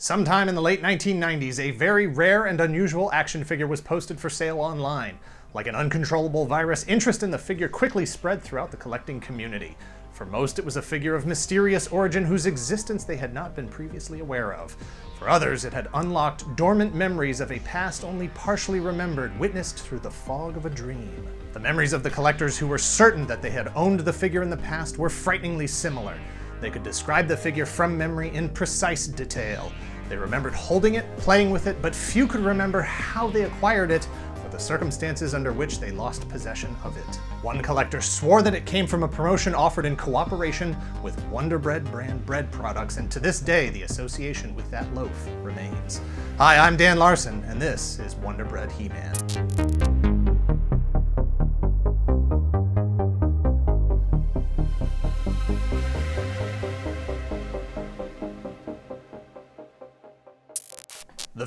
Sometime in the late 1990s, a very rare and unusual action figure was posted for sale online. Like an uncontrollable virus, interest in the figure quickly spread throughout the collecting community. For most, it was a figure of mysterious origin whose existence they had not been previously aware of. For others, it had unlocked dormant memories of a past only partially remembered, witnessed through the fog of a dream. The memories of the collectors who were certain that they had owned the figure in the past were frighteningly similar. They could describe the figure from memory in precise detail. They remembered holding it, playing with it, but few could remember how they acquired it or the circumstances under which they lost possession of it. One collector swore that it came from a promotion offered in cooperation with Wonder Bread brand bread products, and to this day, the association with that loaf remains. Hi, I'm Dan Larson, and this is Wonder Bread He-Man.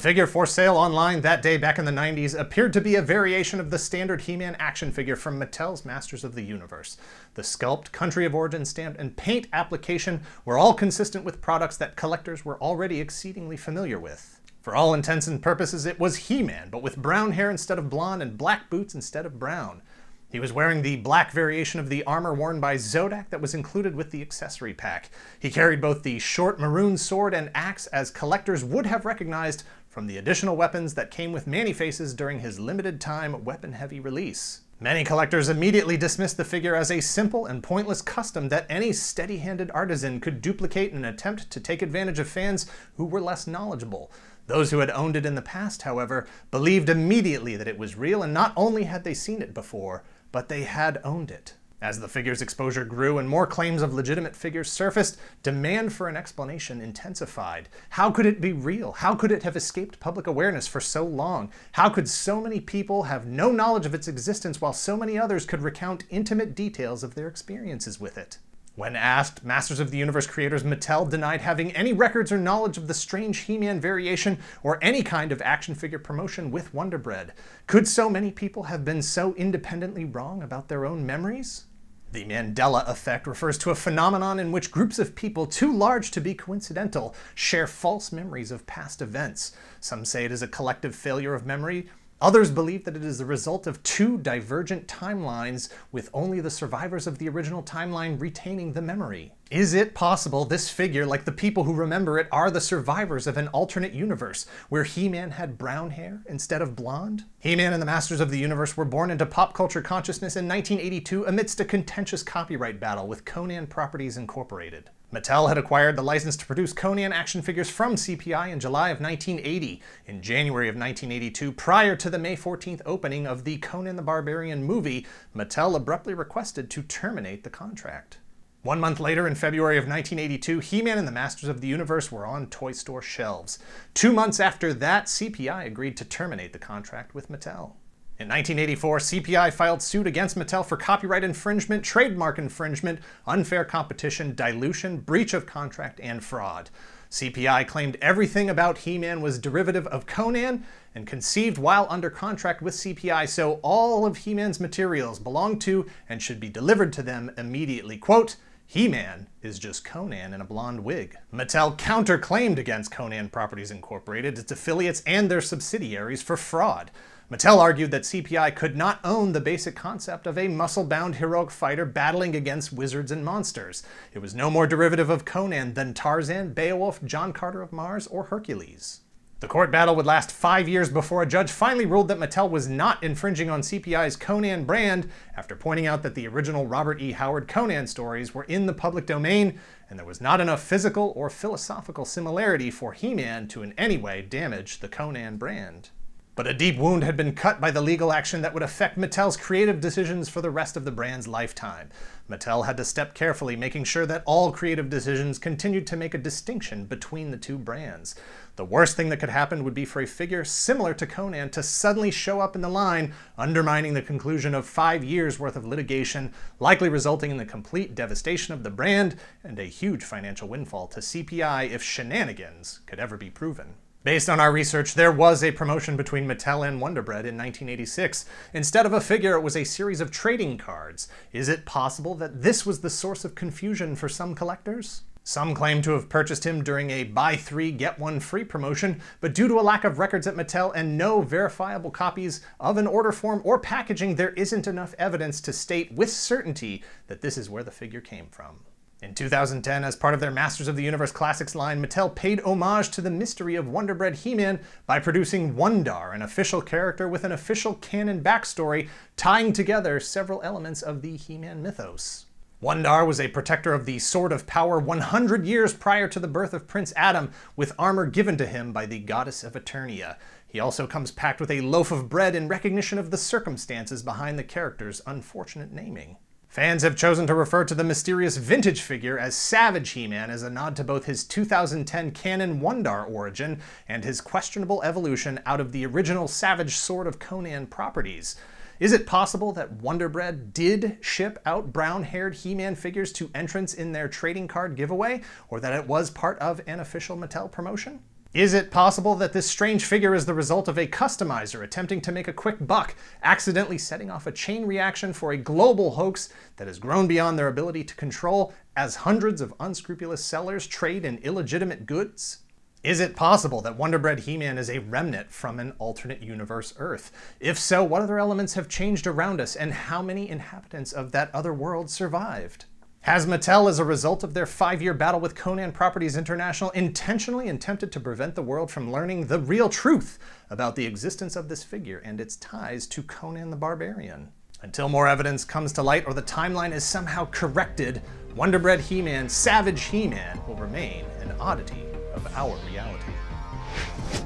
Figure for sale online that day back in the 90s appeared to be a variation of the standard He-Man action figure from Mattel's Masters of the Universe. The sculpt, country of origin stamp, and paint application were all consistent with products that collectors were already exceedingly familiar with. For all intents and purposes, it was He-Man, but with brown hair instead of blonde and black boots instead of brown. He was wearing the black variation of the armor worn by Zodac that was included with the accessory pack. He carried both the short maroon sword and axe as collectors would have recognized from the additional weapons that came with Man-E-Faces during his limited time weapon-heavy release. Many collectors immediately dismissed the figure as a simple and pointless custom that any steady-handed artisan could duplicate in an attempt to take advantage of fans who were less knowledgeable. Those who had owned it in the past, however, believed immediately that it was real, and not only had they seen it before, but they had owned it. As the figure's exposure grew and more claims of legitimate figures surfaced, demand for an explanation intensified. How could it be real? How could it have escaped public awareness for so long? How could so many people have no knowledge of its existence while so many others could recount intimate details of their experiences with it? When asked, Masters of the Universe creators Mattel denied having any records or knowledge of the strange He-Man variation or any kind of action figure promotion with Wonder Bread. Could so many people have been so independently wrong about their own memories? The Mandela effect refers to a phenomenon in which groups of people too large to be coincidental share false memories of past events. Some say it is a collective failure of memory, Others believe that it is the result of two divergent timelines, with only the survivors of the original timeline retaining the memory. Is it possible this figure, like the people who remember it, are the survivors of an alternate universe, where He-Man had brown hair instead of blonde? He-Man and the Masters of the Universe were born into pop culture consciousness in 1982 amidst a contentious copyright battle with Conan Properties Incorporated. Mattel had acquired the license to produce Conan action figures from CPI in July of 1980. In January of 1982, prior to the May 14th opening of the Conan the Barbarian movie, Mattel abruptly requested to terminate the contract. One month later, in February of 1982, He-Man and the Masters of the Universe were on toy store shelves. Two months after that, CPI agreed to terminate the contract with Mattel. In 1984, CPI filed suit against Mattel for copyright infringement, trademark infringement, unfair competition, dilution, breach of contract, and fraud. CPI claimed everything about He-Man was derivative of Conan and conceived while under contract with CPI, so all of He-Man's materials belong to and should be delivered to them immediately. Quote, he-Man is just Conan in a blonde wig. Mattel counterclaimed against Conan Properties Incorporated, its affiliates, and their subsidiaries for fraud. Mattel argued that CPI could not own the basic concept of a muscle-bound heroic fighter battling against wizards and monsters. It was no more derivative of Conan than Tarzan, Beowulf, John Carter of Mars, or Hercules. The court battle would last five years before a judge finally ruled that Mattel was not infringing on CPI's Conan brand after pointing out that the original Robert E. Howard Conan stories were in the public domain and there was not enough physical or philosophical similarity for He-Man to in any way damage the Conan brand. But a deep wound had been cut by the legal action that would affect Mattel's creative decisions for the rest of the brand's lifetime. Mattel had to step carefully, making sure that all creative decisions continued to make a distinction between the two brands. The worst thing that could happen would be for a figure similar to Conan to suddenly show up in the line, undermining the conclusion of five years worth of litigation, likely resulting in the complete devastation of the brand and a huge financial windfall to CPI if shenanigans could ever be proven. Based on our research, there was a promotion between Mattel and Wonder Bread in 1986. Instead of a figure, it was a series of trading cards. Is it possible that this was the source of confusion for some collectors? Some claim to have purchased him during a buy three, get one free promotion, but due to a lack of records at Mattel and no verifiable copies of an order form or packaging, there isn't enough evidence to state with certainty that this is where the figure came from. In 2010, as part of their Masters of the Universe Classics line, Mattel paid homage to the mystery of Wonder Bread He-Man by producing Wun-Dar, an official character with an official canon backstory, tying together several elements of the He-Man mythos. Wun-Dar was a protector of the Sword of Power 100 years prior to the birth of Prince Adam, with armor given to him by the goddess of Eternia. He also comes packed with a loaf of bread in recognition of the circumstances behind the character's unfortunate naming. Fans have chosen to refer to the mysterious vintage figure as Savage He-Man as a nod to both his 2010 canon Wun-Dar origin and his questionable evolution out of the original Savage Sword of Conan properties. Is it possible that Wonder Bread did ship out brown-haired He-Man figures to entrants in their trading card giveaway, or that it was part of an official Mattel promotion? Is it possible that this strange figure is the result of a customizer attempting to make a quick buck, accidentally setting off a chain reaction for a global hoax that has grown beyond their ability to control as hundreds of unscrupulous sellers trade in illegitimate goods? Is it possible that Wonder Bread He-Man is a remnant from an alternate universe Earth? If so, what other elements have changed around us and how many inhabitants of that other world survived? Has Mattel, as a result of their five-year battle with Conan Properties International, intentionally attempted to prevent the world from learning the real truth about the existence of this figure and its ties to Conan the Barbarian? Until more evidence comes to light or the timeline is somehow corrected, Wonderbread He-Man, Savage He-Man will remain an oddity of our reality.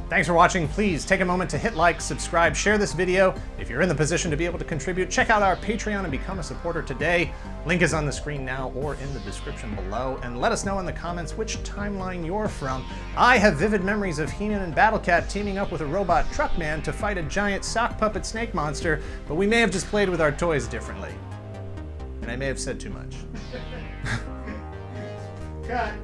Thanks for watching. Please take a moment to hit like, subscribe, share this video. If you're in the position to be able to contribute, check out our Patreon and become a supporter today. Link is on the screen now or in the description below. And let us know in the comments which timeline you're from. I have vivid memories of He-Man and Battlecat teaming up with a robot Truckman to fight a giant sock puppet snake monster, but we may have just played with our toys differently. And I may have said too much. Cut.